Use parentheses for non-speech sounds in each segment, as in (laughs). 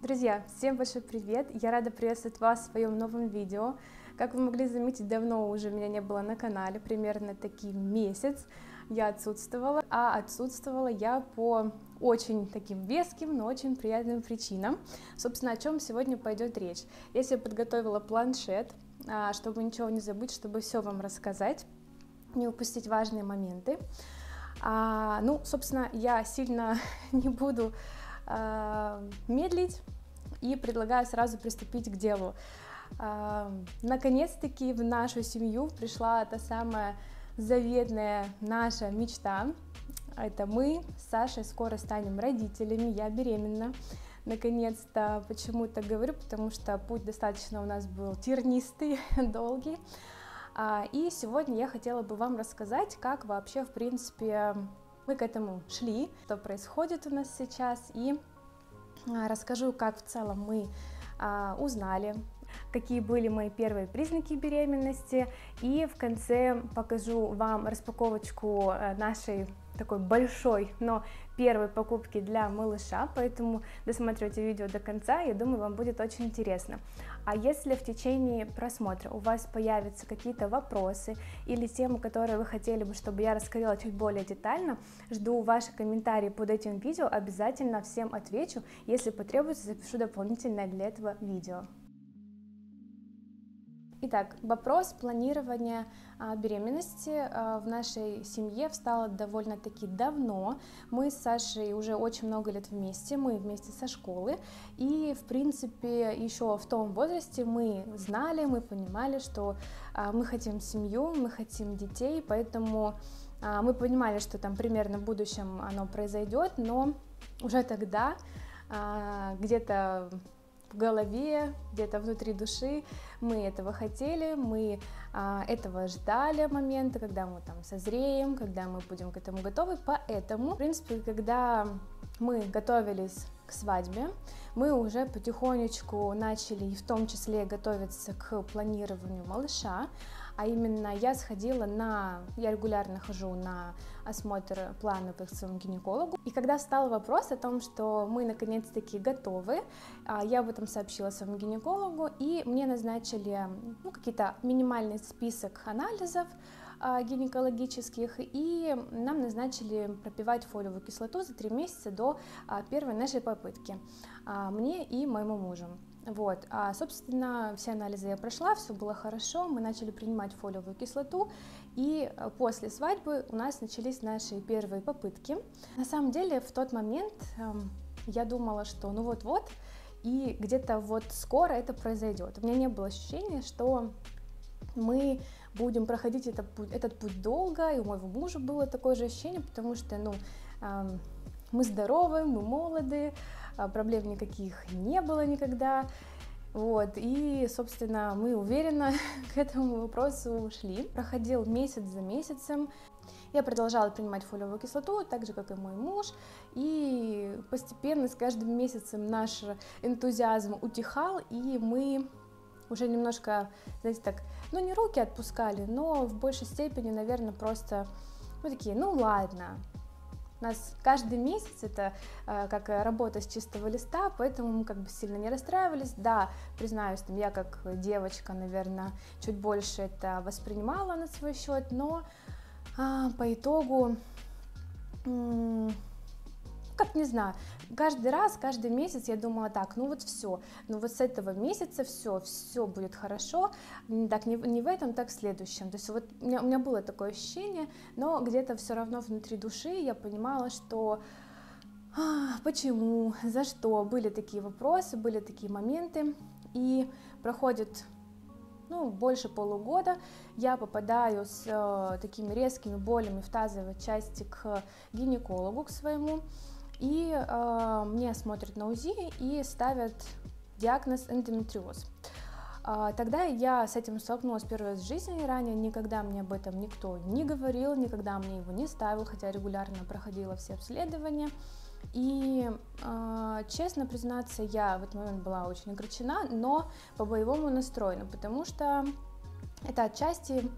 Друзья, всем большой привет! Я рада приветствовать вас в своем новом видео. Как вы могли заметить, давно уже меня не было на канале, примерно таки месяц я отсутствовала, а отсутствовала я по очень таким веским, но очень приятным причинам. Собственно, о чем сегодня пойдет речь. Я себе подготовила планшет, а, чтобы ничего не забыть, чтобы все вам рассказать, не упустить важные моменты. А, ну, собственно, я сильно (laughs) не буду медлить и предлагаю сразу приступить к делу. А, наконец-таки в нашу семью пришла та самая заветная наша мечта. Это мы с Сашей скоро станем родителями, я беременна. Наконец-то, почему так говорю, потому что путь достаточно у нас был тернистый, (laughs) долгий. А, и сегодня я хотела бы вам рассказать, как вообще, в принципе, мы к этому шли, что происходит у нас сейчас, и а, расскажу, как в целом мы а, узнали, какие были мои первые признаки беременности, и в конце покажу вам распаковочку э, нашей такой большой, но первой покупки для малыша, поэтому досматривайте видео до конца, я думаю, вам будет очень интересно. А если в течение просмотра у вас появятся какие-то вопросы или темы, которые вы хотели бы, чтобы я рассказала чуть более детально, жду ваши комментарии под этим видео, обязательно всем отвечу, если потребуется, запишу дополнительное для этого видео. Итак, вопрос планирования а, беременности а, в нашей семье встал довольно-таки давно. Мы с Сашей уже очень много лет вместе, мы вместе со школы, и, в принципе, еще в том возрасте мы знали, мы понимали, что а, мы хотим семью, мы хотим детей, поэтому мы понимали, что там примерно в будущем оно произойдет, но уже тогда где-то в голове, где-то внутри души мы этого хотели, мы а, этого ждали момента, когда мы там созреем, когда мы будем к этому готовы. Поэтому, в принципе, когда мы готовились к свадьбе, мы уже потихонечку начали, и в том числе, готовиться к планированию малыша, а именно я сходила на, я регулярно хожу на осмотр плановых к своему гинекологу, и когда встал вопрос о том, что мы наконец-таки готовы, а, я об этом сообщила своему гинекологу, и мне назначили ну, какие-то минимальный список анализов, а, гинекологических, и нам назначили пропивать фолиевую кислоту за три месяца до а, первой нашей попытки, мне и моему мужу. Вот, а, собственно, все анализы я прошла, все было хорошо, мы начали принимать фолиевую кислоту, и э, после свадьбы у нас начались наши первые попытки. На самом деле, в тот момент эм, я думала, что ну вот-вот, и где-то вот скоро это произойдет. У меня не было ощущения, что мы будем проходить это, этот путь долго, и у моего мужа было такое же ощущение, потому что, ну, эм, мы здоровы, мы молоды, проблем никаких не было никогда. Вот, и, собственно, мы уверенно (laughs) к этому вопросу ушли. Проходил месяц за месяцем. Я продолжала принимать фолиевую кислоту, так же, как и мой муж, и постепенно с каждым месяцем наш энтузиазм утихал, и мы уже немножко, знаете, так, ну не руки отпускали, но в большей степени, наверное, просто, ну такие, ну ладно, у нас каждый месяц это э, как работа с чистого листа, поэтому мы как бы сильно не расстраивались. Да, признаюсь, там, я как девочка, наверное, чуть больше это воспринимала на свой счет, но э, по итогу как не знаю, каждый раз, каждый месяц я думала так, ну вот все, ну вот с этого месяца все, все будет хорошо, так не, не в этом, так в следующем. То есть вот у меня, у меня было такое ощущение, но где-то все равно внутри души я понимала, что а, почему, за что, были такие вопросы, были такие моменты, и проходит ну, больше полугода я попадаю с э, такими резкими болями в тазовой части к гинекологу, к своему, и э, мне смотрят на УЗИ и ставят диагноз эндометриоз. Э, тогда я с этим столкнулась первый раз в жизни, ранее никогда мне об этом никто не говорил, никогда мне его не ставил, хотя регулярно проходила все обследования. И, э, честно признаться, я в этот момент была очень огорчена, но по-боевому настроена, потому что это отчасти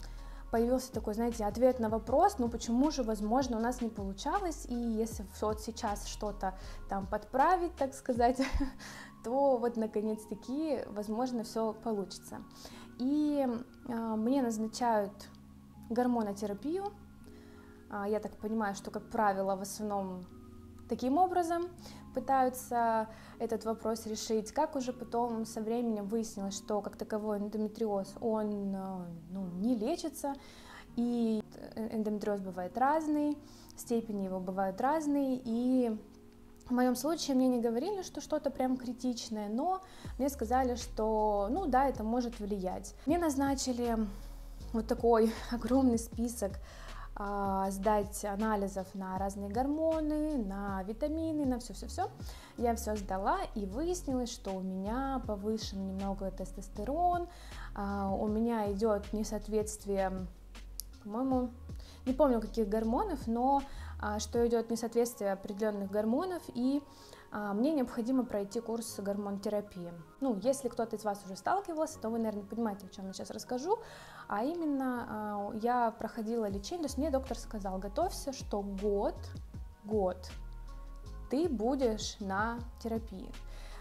появился такой, знаете, ответ на вопрос, ну почему же, возможно, у нас не получалось, и если вот сейчас что-то там подправить, так сказать, (laughs) то вот наконец-таки, возможно, все получится. И э, мне назначают гормонотерапию. Э, я так понимаю, что, как правило, в основном таким образом пытаются этот вопрос решить. Как уже потом со временем выяснилось, что как таковой эндометриоз, он э, ну, не лечится, и эндометриоз бывает разный, степени его бывают разные, и в моем случае мне не говорили, что что-то прям критичное, но мне сказали, что, ну да, это может влиять. Мне назначили вот такой (laughs) огромный список сдать анализов на разные гормоны, на витамины, на все-все-все. Я все сдала и выяснилось, что у меня повышен немного тестостерон, а, у меня идет несоответствие, по-моему, не помню каких гормонов, но а, что идет несоответствие определенных гормонов и мне необходимо пройти курс гормонотерапии. Ну, если кто-то из вас уже сталкивался, то вы, наверное, понимаете, о чем я сейчас расскажу. А именно а, я проходила лечение, то есть мне доктор сказал, готовься, что год, год ты будешь на терапии.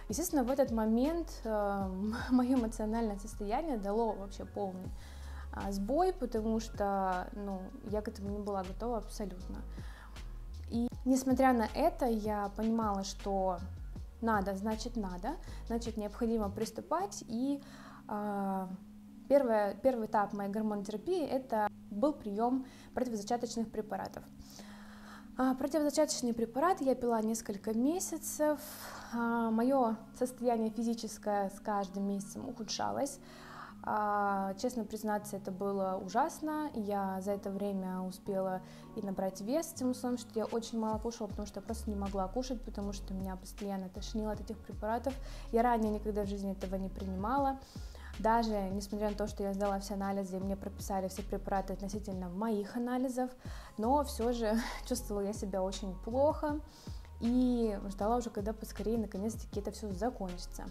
Естественно, в этот момент э, (laughs) мое эмоциональное состояние дало вообще полный а, сбой, потому что ну, я к этому не была готова абсолютно. И несмотря на это, я понимала, что надо, значит надо, значит необходимо приступать и э, Первое, первый этап моей гормонотерапии это был прием противозачаточных препаратов. А, противозачаточный препарат я пила несколько месяцев. А, Мое состояние физическое с каждым месяцем ухудшалось. А, честно признаться, это было ужасно. Я за это время успела и набрать вес, тем условием, что я очень мало кушала, потому что я просто не могла кушать, потому что меня постоянно тошнило от этих препаратов. Я ранее никогда в жизни этого не принимала. Даже несмотря на то, что я сдала все анализы, мне прописали все препараты относительно моих анализов, но все же (laughs) чувствовала я себя очень плохо и ждала уже, когда поскорее наконец-таки это все закончится.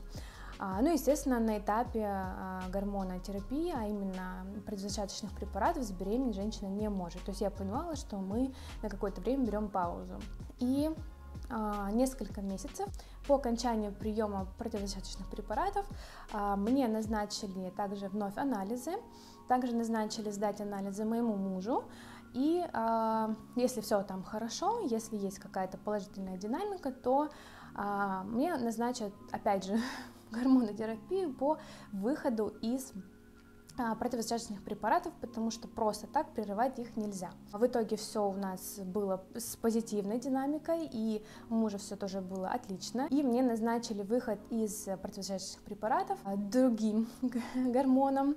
А, ну, естественно, на этапе а, гормонотерапии, а именно предзачаточных препаратов, забеременеть женщина не может. То есть я понимала, что мы на какое-то время берем паузу. И несколько месяцев по окончанию приема противозачаточных препаратов. А, мне назначили также вновь анализы, также назначили сдать анализы моему мужу, и э, если все там хорошо, если есть какая-то положительная динамика, то мне назначат, опять же, (laughs) гормонотерапию по выходу из а, противозачаточных препаратов, потому что просто так прерывать их нельзя. В итоге все у нас было с позитивной динамикой, и у мужа все тоже было отлично. И мне назначили выход из противозачаточных препаратов другим гормоном.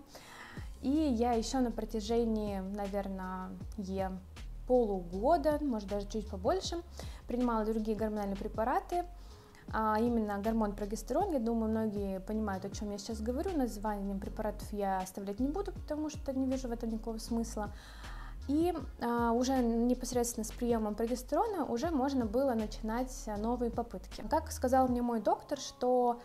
И я еще на протяжении, наверное, полугода, может даже чуть побольше, принимала другие гормональные препараты, а именно гормон прогестерон. Я думаю, многие понимают, о чем я сейчас говорю. Названием препаратов я оставлять не буду, потому что не вижу в этом никакого смысла. И а, уже непосредственно с приемом прогестерона уже можно было начинать новые попытки. Как сказал мне мой доктор, что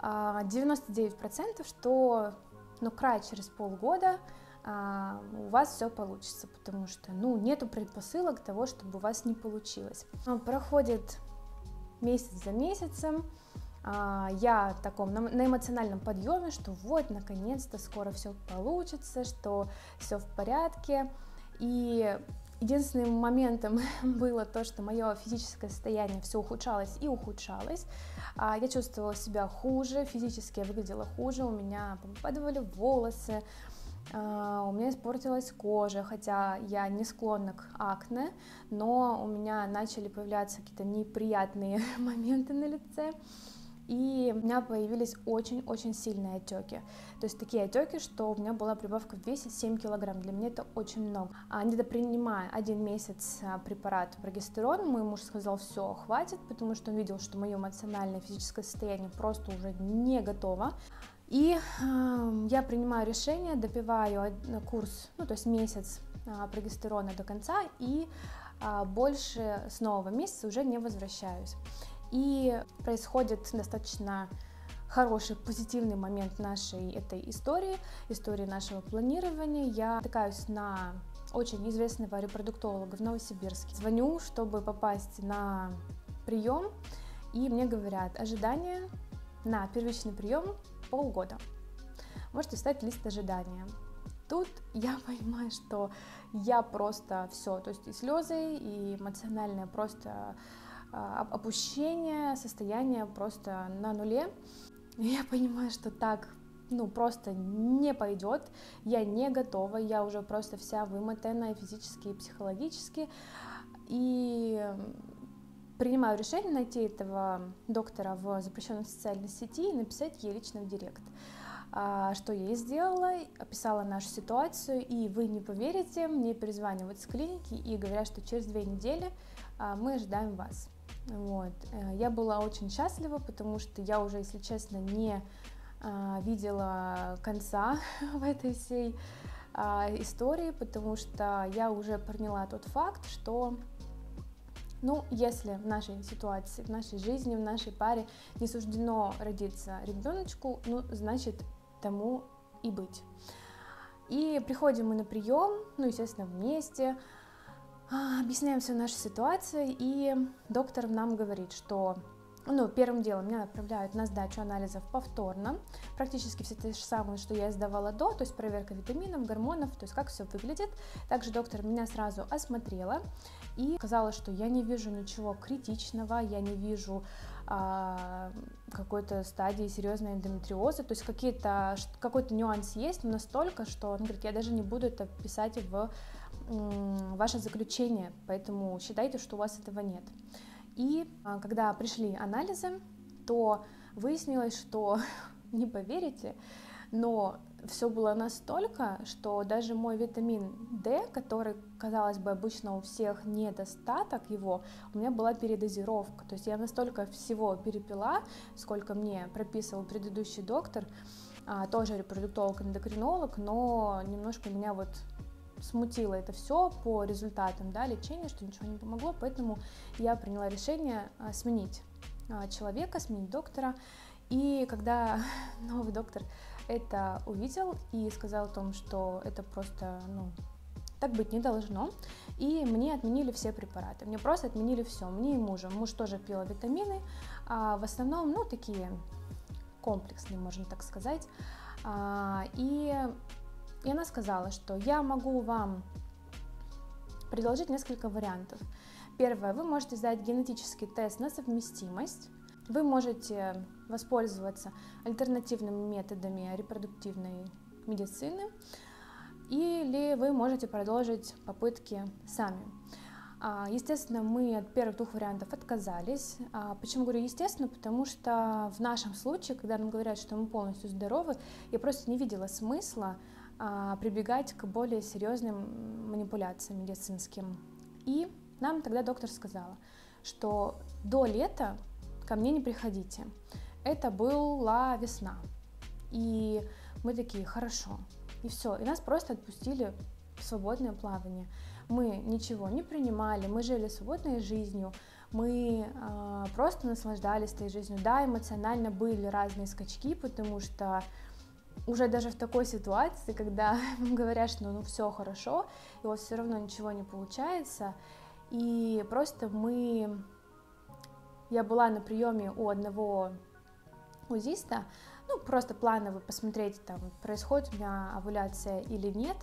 а, 99% что ну, край через полгода а, у вас все получится, потому что ну, нету предпосылок того, чтобы у вас не получилось. Проходит месяц за месяцем. А, я в таком на эмоциональном подъеме, что вот, наконец-то, скоро все получится, что все в порядке. И единственным моментом (laughs) было то, что мое физическое состояние все ухудшалось и ухудшалось. А, я чувствовала себя хуже, физически я выглядела хуже, у меня попадали волосы, а, у меня испортилась кожа, хотя я не склонна к акне, но у меня начали появляться какие-то неприятные (laughs) моменты на лице, и у меня появились очень-очень сильные отеки. То есть такие отеки, что у меня была прибавка в весе 7 килограмм. Для меня это очень много. А где-то принимая один месяц а, препарат прогестерон, мой муж сказал, все, хватит, потому что он видел, что мое эмоциональное физическое состояние просто уже не готово. И э, я принимаю решение, допиваю курс, ну то есть месяц э, прогестерона до конца и э, больше с нового месяца уже не возвращаюсь. И происходит достаточно хороший, позитивный момент нашей этой истории, истории нашего планирования. Я натыкаюсь на очень известного репродуктолога в Новосибирске. Звоню, чтобы попасть на прием, и мне говорят, ожидание на первичный прием полгода. Можете встать лист ожидания. Тут я (laughs) понимаю, что я просто все, то есть и слезы, и эмоциональное просто а, опущение, состояние просто на нуле. Я понимаю, что так ну, просто не пойдет, я не готова, я уже просто вся вымотанная физически и психологически, и принимаю решение найти этого доктора в запрещенной социальной сети и написать ей лично в директ. А, что я и сделала, описала нашу ситуацию, и вы не поверите, мне перезванивают с клиники и говорят, что через две недели а, мы ожидаем вас. Вот. Э, я была очень счастлива, потому что я уже, если честно, не а, видела конца (laughs) в этой всей истории, потому что я уже поняла тот факт, что ну, если в нашей ситуации, в нашей жизни, в нашей паре не суждено родиться ребеночку, ну, значит, тому и быть. И приходим мы на прием, ну, естественно, вместе, а, объясняем всю нашу ситуацию, и доктор нам говорит, что ну, первым делом меня отправляют на сдачу анализов повторно, практически все те же самые, что я сдавала до, то есть проверка витаминов, гормонов, то есть как все выглядит. Также доктор меня сразу осмотрела и сказала, что я не вижу ничего критичного, я не вижу а, какой-то стадии серьезной эндометриоза, то есть какие-то, какой-то нюанс есть, но настолько, что он говорит, я даже не буду это писать в ваше заключение, поэтому считайте, что у вас этого нет. И а, когда пришли анализы, то выяснилось, что (laughs) не поверите, но все было настолько, что даже мой витамин D, который, казалось бы, обычно у всех недостаток его, у меня была передозировка. То есть я настолько всего перепила, сколько мне прописывал предыдущий доктор, а, тоже репродуктолог-эндокринолог, но немножко меня вот смутило это все по результатам да, лечения, что ничего не помогло, поэтому я приняла решение а, сменить а, человека, сменить доктора. И когда (laughs) новый доктор это увидел и сказал о том, что это просто, ну, так быть не должно, и мне отменили все препараты. Мне просто отменили все, мне и мужу. Муж тоже пил витамины, а в основном, ну, такие комплексные, можно так сказать. А, и и она сказала, что я могу вам предложить несколько вариантов. Первое, вы можете сдать генетический тест на совместимость. Вы можете воспользоваться альтернативными методами репродуктивной медицины, или вы можете продолжить попытки сами. А, естественно, мы от первых двух вариантов отказались. А, почему говорю естественно? Потому что в нашем случае, когда нам говорят, что мы полностью здоровы, я просто не видела смысла а, прибегать к более серьезным манипуляциям медицинским. И нам тогда доктор сказала, что до лета ко мне не приходите. Это была весна. И мы такие, хорошо. И все. И нас просто отпустили в свободное плавание. Мы ничего не принимали, мы жили свободной жизнью, мы э, просто наслаждались этой жизнью. Да, эмоционально были разные скачки, потому что уже даже в такой ситуации, когда (laughs) говорят, что ну все хорошо, и вас все равно ничего не получается, и просто мы, я была на приеме у одного УЗИста, ну, просто планово посмотреть, там, происходит у меня овуляция или нет.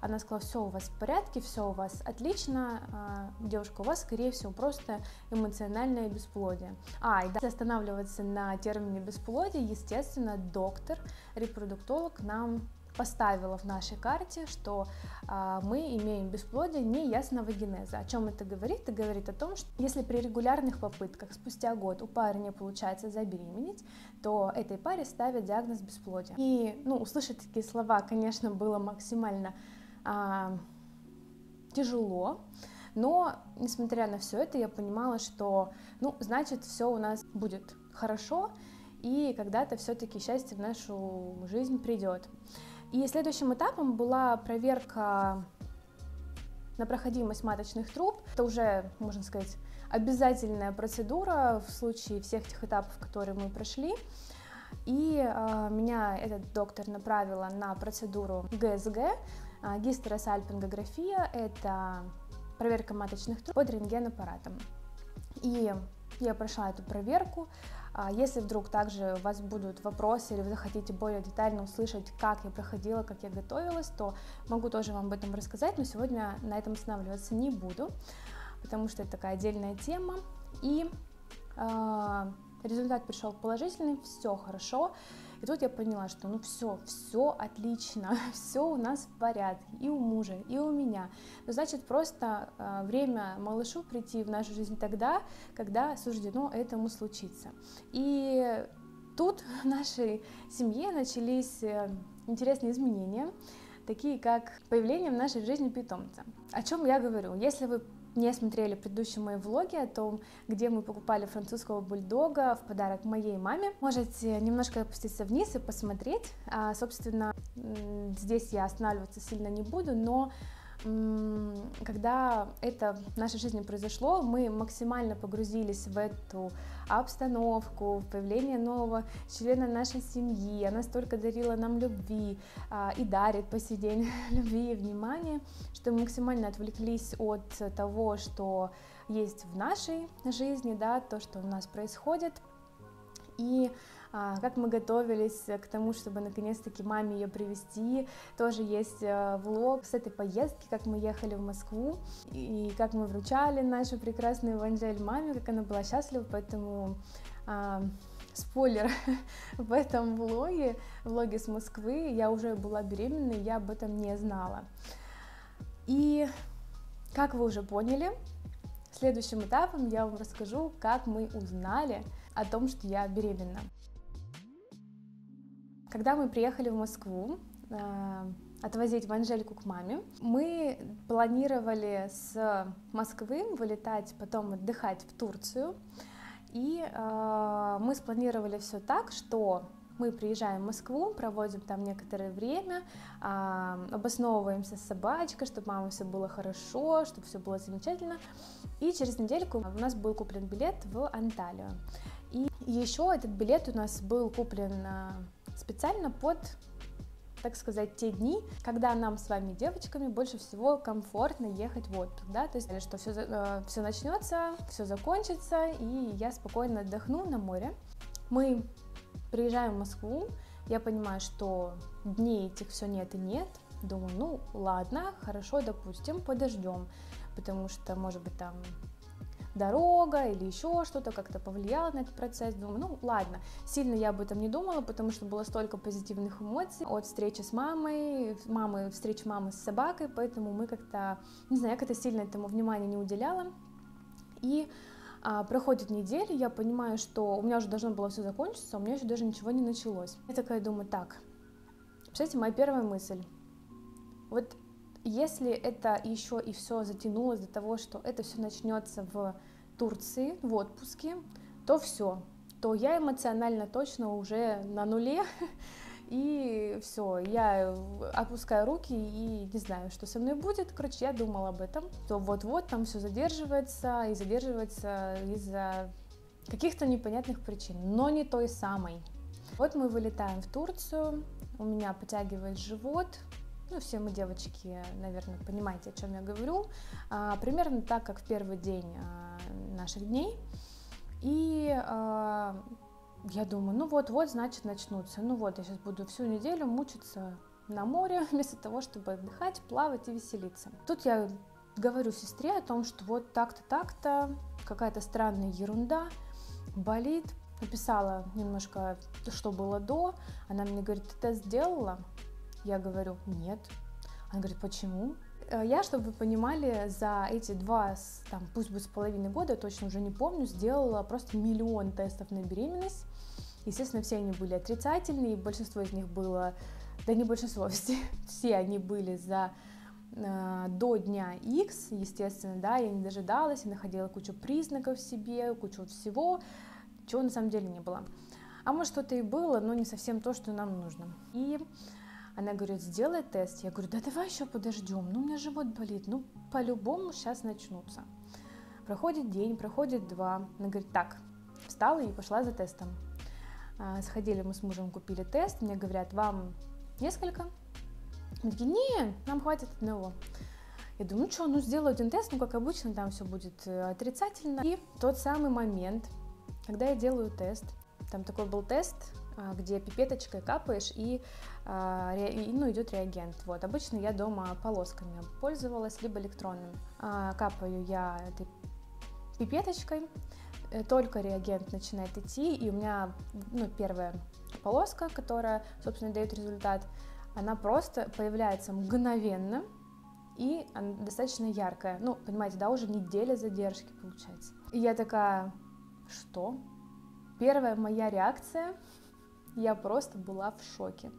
Она сказала, все у вас в порядке, все у вас отлично, а, девушка, у вас, скорее всего, просто эмоциональное бесплодие. А, и да, останавливаться на термине бесплодие, естественно, доктор, репродуктолог нам поставила в нашей карте, что а, мы имеем бесплодие неясного генеза. О чем это говорит? Это говорит о том, что если при регулярных попытках спустя год у пары не получается забеременеть, то этой паре ставят диагноз бесплодия. И ну, услышать такие слова, конечно, было максимально а, тяжело. Но, несмотря на все это, я понимала, что, ну, значит, все у нас будет хорошо, и когда-то все-таки счастье в нашу жизнь придет. И следующим этапом была проверка на проходимость маточных труб. Это уже, можно сказать, обязательная процедура в случае всех тех этапов, которые мы прошли. И э, меня этот доктор направила на процедуру ГСГ, э, гистеросальпингография, это проверка маточных труб под рентген-аппаратом. И я прошла эту проверку. А если вдруг также у вас будут вопросы или вы захотите более детально услышать, как я проходила, как я готовилась, то могу тоже вам об этом рассказать, но сегодня на этом останавливаться не буду, потому что это такая отдельная тема. И э, результат пришел положительный, все хорошо. И тут я поняла, что ну все, все отлично, (laughs) все у нас в порядке, и у мужа, и у меня. Ну, значит, просто э, время малышу прийти в нашу жизнь тогда, когда суждено этому случиться. И тут (laughs) в нашей семье начались э, интересные изменения, такие как появление в нашей жизни питомца. О чем я говорю? Если вы не смотрели предыдущие мои влоги о том, где мы покупали французского бульдога в подарок моей маме, можете немножко опуститься вниз и посмотреть. А, собственно, здесь я останавливаться сильно не буду, но когда это в нашей жизни произошло, мы максимально погрузились в эту обстановку, в появление нового члена нашей семьи. Она столько дарила нам любви а, и дарит по сей день (laughs) любви и внимания, что мы максимально отвлеклись от того, что есть в нашей жизни, да, то, что у нас происходит. И как мы готовились к тому, чтобы наконец-таки маме ее привести. Тоже есть э, влог с этой поездки, как мы ехали в Москву, и как мы вручали нашу прекрасную Евангель маме, как она была счастлива, поэтому а, спойлер, (laughs) в этом влоге, влоге с Москвы, я уже была беременной, я об этом не знала. И, как вы уже поняли, следующим этапом я вам расскажу, как мы узнали о том, что я беременна. Когда мы приехали в Москву, э, отвозить Ванжельку к маме. Мы планировали с Москвы вылетать, потом отдыхать в Турцию. И э, мы спланировали все так, что мы приезжаем в Москву, проводим там некоторое время, э, обосновываемся с собачкой, чтобы мама все было хорошо, чтобы все было замечательно. И через недельку у нас был куплен билет в Анталию. И еще этот билет у нас был куплен э, специально под так сказать, те дни, когда нам с вами, девочками, больше всего комфортно ехать в отпуск, да, то есть, что все, э, все начнется, все закончится, и я спокойно отдохну на море. Мы приезжаем в Москву, я понимаю, что дней этих все нет и нет, думаю, ну ладно, хорошо, допустим, подождем, потому что, может быть, там дорога или еще что-то как-то повлияло на этот процесс. Думаю, ну ладно, сильно я об этом не думала, потому что было столько позитивных эмоций от встречи с мамой, мамы, встречи мамы с собакой, поэтому мы как-то, не знаю, я как-то сильно этому внимания не уделяла. И а, проходит неделя, я понимаю, что у меня уже должно было все закончиться, а у меня еще даже ничего не началось. Я такая думаю, так, кстати, моя первая мысль. Вот если это еще и все затянулось до того, что это все начнется в Турции, в отпуске, то все, то я эмоционально точно уже на нуле, (laughs) и все, я опускаю руки и не знаю, что со мной будет. Короче, я думала об этом, то вот-вот там все задерживается и задерживается из-за каких-то непонятных причин, но не той самой. Вот мы вылетаем в Турцию, у меня потягивает живот, ну, все мы, девочки, наверное, понимаете, о чем я говорю, а, примерно так, как в первый день а, наших дней. И а, я думаю, ну вот-вот, значит, начнутся. Ну вот, я сейчас буду всю неделю мучиться на море, (laughs) вместо того, чтобы отдыхать, плавать и веселиться. Тут я говорю сестре о том, что вот так-то, так-то, какая-то странная ерунда, болит. Написала немножко, что было до. Она мне говорит, ты тест сделала? Я говорю, нет. Она говорит, почему? Э, я, чтобы вы понимали, за эти два, там, пусть будет с половиной года, я точно уже не помню, сделала просто миллион тестов на беременность. Естественно, все они были отрицательные, большинство из них было, да не большинство, (laughs) все, все они были за э, до дня X, естественно, да, я не дожидалась, я находила кучу признаков в себе, кучу всего, чего на самом деле не было. А может что-то и было, но не совсем то, что нам нужно. И она говорит, сделай тест. Я говорю, да давай еще подождем, ну у меня живот болит, ну по-любому сейчас начнутся. Проходит день, проходит два. Она говорит, так, встала и пошла за тестом. А, сходили мы с мужем, купили тест, мне говорят, вам несколько? Мы такие, не, нам хватит одного. Я думаю, ну что, ну сделаю один тест, ну как обычно, там все будет э, отрицательно. И тот самый момент, когда я делаю тест, там такой был тест, где пипеточкой капаешь и, а, ну, идет реагент. Вот, обычно я дома полосками пользовалась, либо электронным. А, капаю я этой пипеточкой, э, только реагент начинает идти, и у меня ну, первая полоска, которая, собственно, дает результат, она просто появляется мгновенно, и она достаточно яркая. Ну, понимаете, да, уже неделя задержки получается. И я такая, что? Первая моя реакция, я просто была в шоке.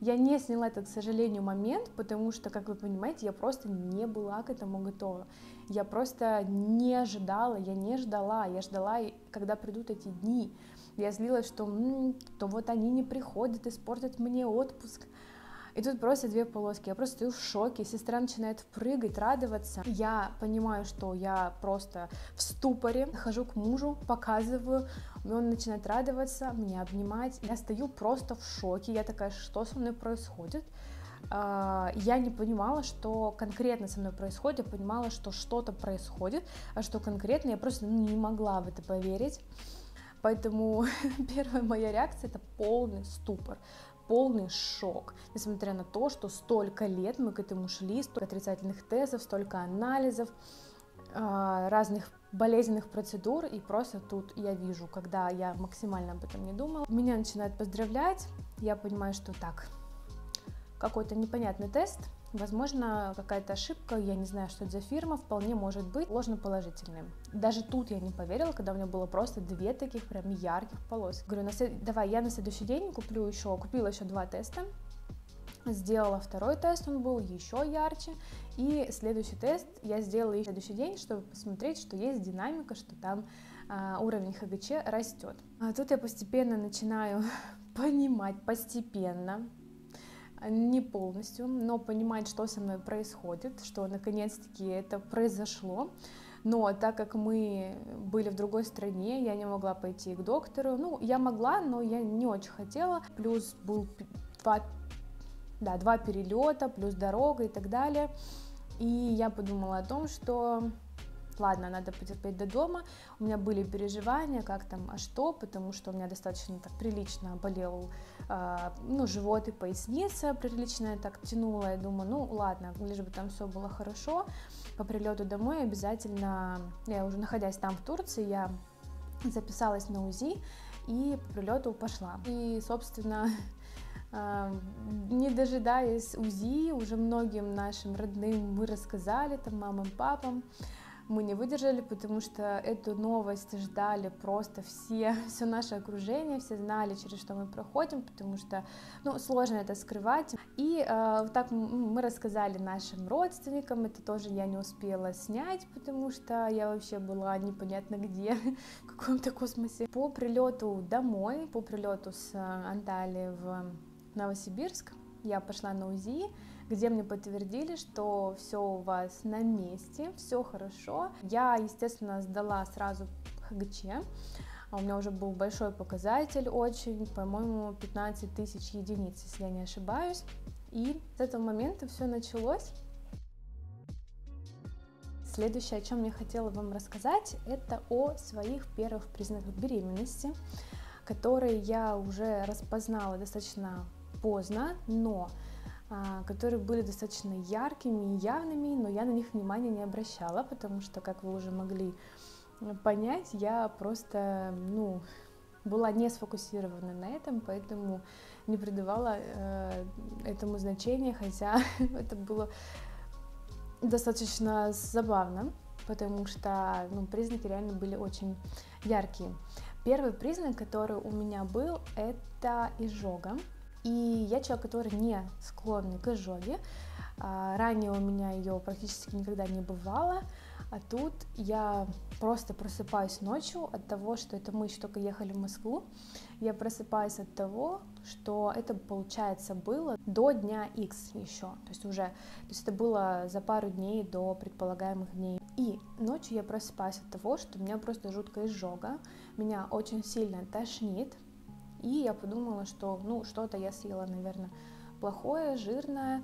Я не сняла этот, к сожалению, момент, потому что, как вы понимаете, я просто не была к этому готова. Я просто не ожидала, я не ждала, я ждала, когда придут эти дни. Я злилась, что м-м, то вот они не приходят, испортят мне отпуск. И тут просто две полоски. Я просто стою в шоке. Сестра начинает прыгать, радоваться. Я понимаю, что я просто в ступоре. Хожу к мужу, показываю. Он начинает радоваться, меня обнимать. Я стою просто в шоке. Я такая, что со мной происходит? А, я не понимала, что конкретно со мной происходит, я понимала, что что-то происходит, а что конкретно я просто не могла в это поверить. Поэтому (laughs) первая моя реакция это полный ступор полный шок, несмотря на то, что столько лет мы к этому шли, столько отрицательных тестов, столько анализов, а, разных болезненных процедур, и просто тут я вижу, когда я максимально об этом не думала, меня начинают поздравлять, я понимаю, что так, какой-то непонятный тест, Возможно, какая-то ошибка, я не знаю, что это за фирма, вполне может быть ложноположительной. Даже тут я не поверила, когда у меня было просто две таких прям ярких полоски. Говорю, давай, я на следующий день куплю еще, купила еще два теста, сделала второй тест, он был еще ярче, и следующий тест я сделала и следующий день, чтобы посмотреть, что есть динамика, что там а, уровень ХГЧ растет. А тут я постепенно начинаю (laughs) понимать, постепенно, не полностью, но понимать, что со мной происходит, что наконец-таки это произошло. Но так как мы были в другой стране, я не могла пойти к доктору. Ну, я могла, но я не очень хотела. Плюс был два, да, два перелета, плюс дорога и так далее. И я подумала о том, что ладно, надо потерпеть до дома. У меня были переживания, как там, а что, потому что у меня достаточно так прилично болел, э, ну, живот и поясница прилично так тянула. Я думаю, ну, ладно, лишь бы там все было хорошо. По прилету домой обязательно, я уже находясь там в Турции, я записалась на УЗИ и по прилету пошла. И, собственно, (laughs) не дожидаясь УЗИ, уже многим нашим родным мы рассказали, там, мамам, папам, мы не выдержали, потому что эту новость ждали просто все, (laughs) все наше окружение, все знали, через что мы проходим, потому что, ну, сложно это скрывать. И э, так мы рассказали нашим родственникам, это тоже я не успела снять, потому что я вообще была непонятно где, (laughs) в каком-то космосе. По прилету домой, по прилету с Анталии в Новосибирск, я пошла на УЗИ, где мне подтвердили, что все у вас на месте, все хорошо. Я, естественно, сдала сразу ХГЧ, а у меня уже был большой показатель очень, по-моему, 15 тысяч единиц, если я не ошибаюсь. И с этого момента все началось. Следующее, о чем я хотела вам рассказать, это о своих первых признаках беременности, которые я уже распознала достаточно поздно, но а, которые были достаточно яркими и явными, но я на них внимания не обращала, потому что, как вы уже могли понять, я просто, ну, была не сфокусирована на этом, поэтому не придавала э, этому значения, хотя (laughs) это было достаточно забавно, потому что ну, признаки реально были очень яркие. Первый признак, который у меня был, это изжога. И я человек, который не склонный к изжоге. А, ранее у меня ее практически никогда не бывало, а тут я просто просыпаюсь ночью от того, что это мы еще только ехали в Москву. Я просыпаюсь от того, что это, получается, было до дня X еще. То есть уже, то есть это было за пару дней до предполагаемых дней. И ночью я просыпаюсь от того, что у меня просто жуткая изжога, меня очень сильно тошнит, И я подумала, что ну что-то я съела, наверное, плохое, жирное.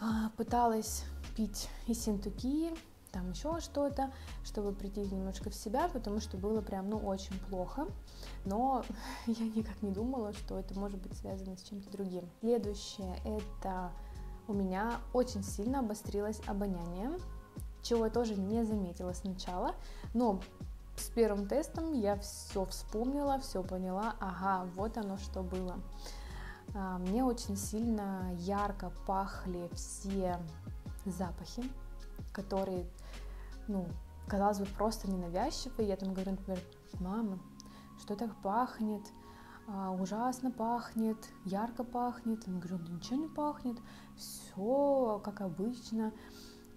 А, пыталась пить и синтуки, там еще что-то, чтобы прийти немножко в себя, потому что было прям, ну, очень плохо. Но (laughs) я никак не думала, что это может быть связано с чем-то другим. Следующее это у меня очень сильно обострилось обоняние, чего я тоже не заметила сначала, но с первым тестом я все вспомнила, все поняла, ага, вот оно что было. А, мне очень сильно ярко пахли все запахи, которые, ну, казалось бы, просто ненавязчивые. Я там говорю, например, мама, что так пахнет? А, ужасно пахнет, ярко пахнет. Я говорю, да ничего не пахнет, все как обычно.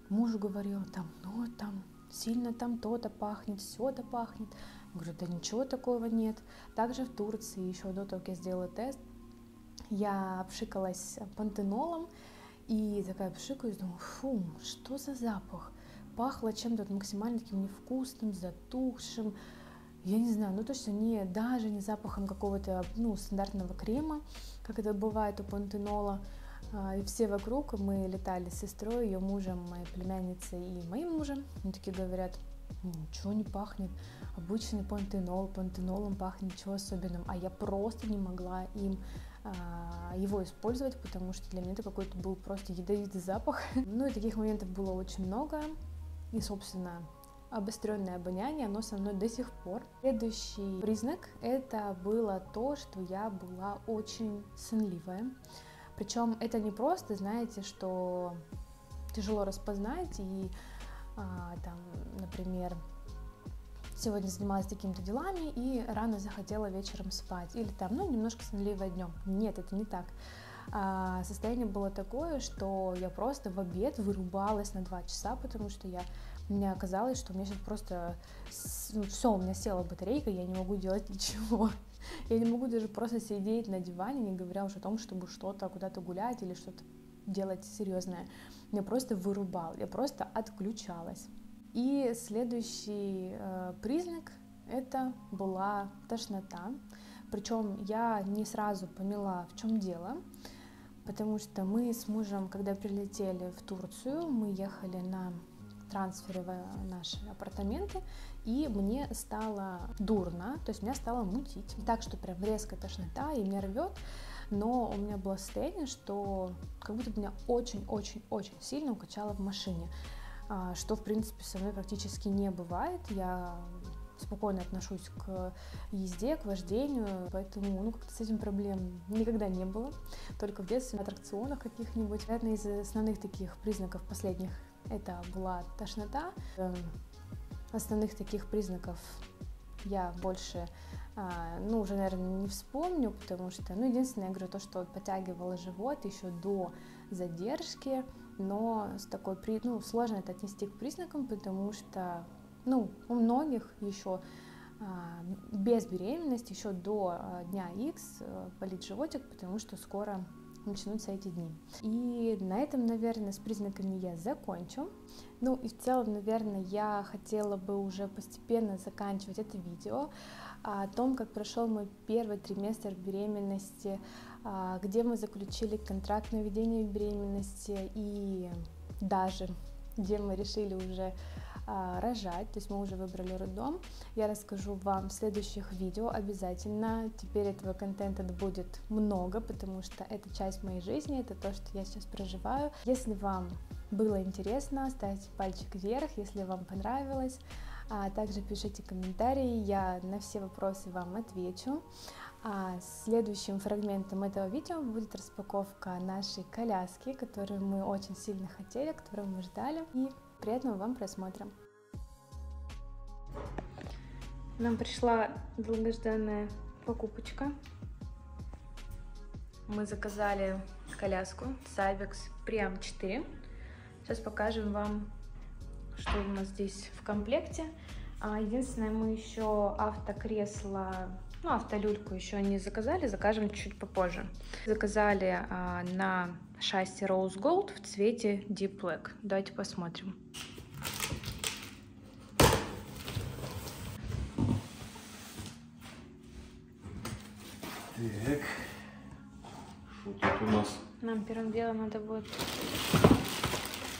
Муж говорил, там, ну, там, сильно там то-то пахнет, все-то пахнет. Я говорю, да ничего такого нет. Также в Турции, еще до того, как я сделала тест, я обшикалась пантенолом, и такая пшикаюсь, думаю, фу, что за запах? Пахло чем-то максимально таким невкусным, затухшим. Я не знаю, ну точно не, даже не запахом какого-то, ну, стандартного крема, как это бывает у пантенола. А, и все вокруг, мы летали с сестрой, ее мужем, моей племянницей и моим мужем. Они такие говорят, ничего не пахнет, обычный пантенол, пантенолом пахнет, ничего особенного. А я просто не могла им а, его использовать, потому что для меня это какой-то был просто ядовитый запах. (laughs) Ну и таких моментов было очень много. И, собственно, обостренное обоняние, оно со мной до сих пор. Следующий признак это было то, что я была очень сонливая. Причем это не просто, знаете, что тяжело распознать и а, там, например, сегодня занималась такими-то делами и рано захотела вечером спать. Или там, ну, немножко сонливая днем. Нет, это не так. А, состояние было такое, что я просто в обед вырубалась на два часа, потому что я мне оказалось, что у меня сейчас просто ну, все, у меня села батарейка, я не могу делать ничего. Я не могу даже просто сидеть на диване, не говоря уже о том, чтобы что-то куда-то гулять или что-то делать серьезное. Меня просто вырубал, я просто отключалась. И следующий э, признак это была тошнота. Причем я не сразу поняла, в чем дело, потому что мы с мужем, когда прилетели в Турцию, мы ехали на трансфере в наши апартаменты, и мне стало дурно, то есть меня стало мутить. Так что прям резкая тошнота, и меня рвет, но у меня было состояние, что как будто меня очень-очень-очень сильно укачало в машине. А, что, в принципе, со мной практически не бывает. Я спокойно отношусь к езде, к вождению, поэтому, ну, как-то с этим проблем никогда не было, только в детстве на аттракционах каких-нибудь. Наверное, из основных таких признаков последних это была тошнота. Основных таких признаков я больше, а, ну, уже, наверное, не вспомню, потому что, ну, единственное, я говорю, то, что подтягивала живот еще до задержки, но с такой, ну, сложно это отнести к признакам, потому что, ну, у многих еще а, без беременности, еще до а, дня X э, болит животик, потому что скоро начнутся эти дни. И на этом, наверное, с признаками я закончу. Ну и в целом, наверное, я хотела бы уже постепенно заканчивать это видео о том, как прошел мой первый триместр беременности, а, где мы заключили контракт на ведение беременности и даже где мы решили уже рожать, то есть мы уже выбрали роддом. Я расскажу вам в следующих видео обязательно. Теперь этого контента будет много, потому что это часть моей жизни, это то, что я сейчас проживаю. Если вам было интересно, ставьте пальчик вверх, если вам понравилось. А также пишите комментарии, я на все вопросы вам отвечу. А следующим фрагментом этого видео будет распаковка нашей коляски, которую мы очень сильно хотели, которую мы ждали. И приятного вам просмотра! Нам пришла долгожданная покупочка. Мы заказали коляску Cybex Priam 4. Сейчас покажем вам, что у нас здесь в комплекте. А, единственное, мы еще автокресло ну, автолюльку еще не заказали, закажем чуть попозже. Заказали а, на шасси Rose Gold в цвете Deep Black. Давайте посмотрим. Так. Что тут у нас? Нам первым делом надо будет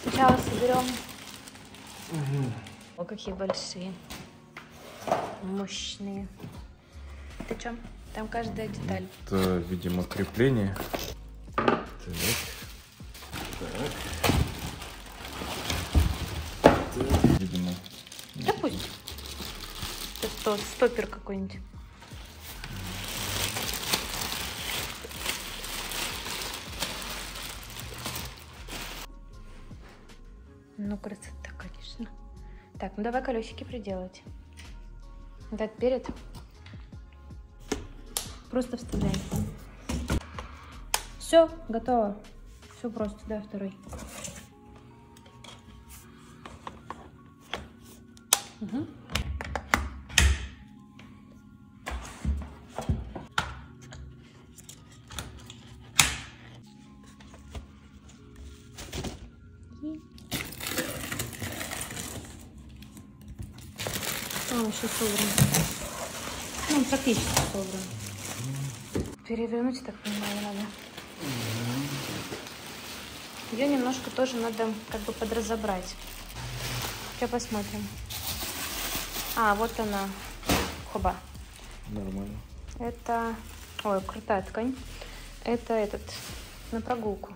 сначала соберем. О, какие большие, мощные. Ты чё? Там каждая деталь. Это, видимо, крепление. Так. Так, видимо. Да пусть. Сто- стопер какой-нибудь. Ну, красота, конечно. Так, ну давай колесики приделать. Этот перед. Просто вставляй. Все, готово. Все просто, да, второй. Еще собран. Ну, практически собран. Перевернуть, так понимаю, надо. Ее немножко тоже надо как бы подразобрать. Сейчас посмотрим. А, вот она. Хоба. Нормально. Это... Ой, крутая ткань. Это этот, на прогулку.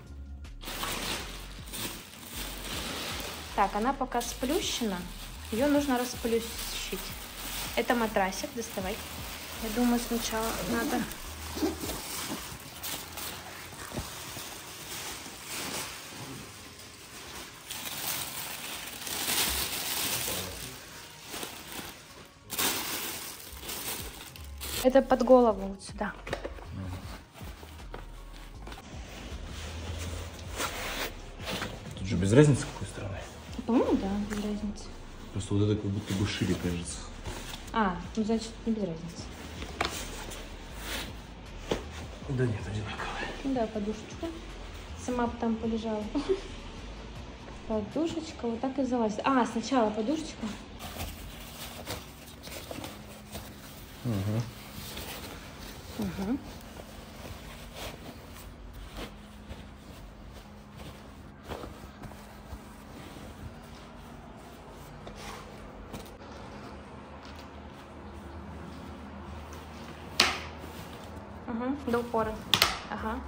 Так, она пока сплющена. Ее нужно расплющить. Это матрасик, доставай. Я думаю, сначала надо... Это под голову вот сюда. Тут же без разницы, какой стороны. По-моему, да, без разницы. Просто вот это как будто бы шире кажется. А, ну значит, не без разницы. Да нет, одинаковые. Ну да, подушечку. Сама бы там полежала. (laughs) Подушечка вот так и залазит. А, сначала подушечка. Угу. Угу. Упора. Ага.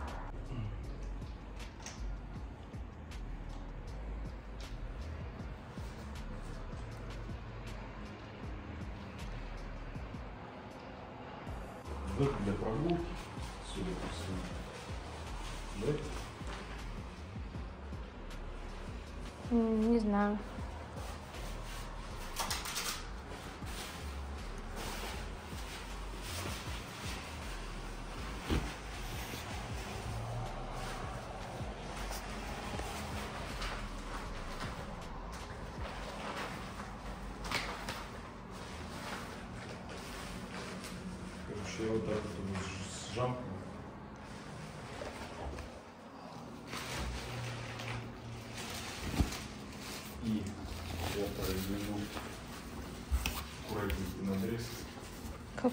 Для прогулки, судя по всему. Да? Не знаю.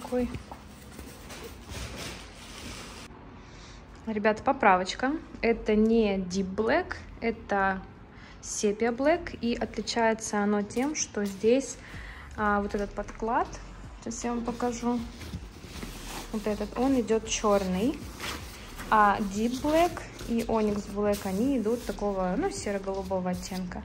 Какой? Ребята, поправочка. Это не Deep Black, это Sepia Black. И отличается оно тем, что здесь а, вот этот подклад, сейчас я вам покажу, вот этот, он идет черный. А Deep Black и Onyx Black, они идут такого, ну, серо-голубого оттенка.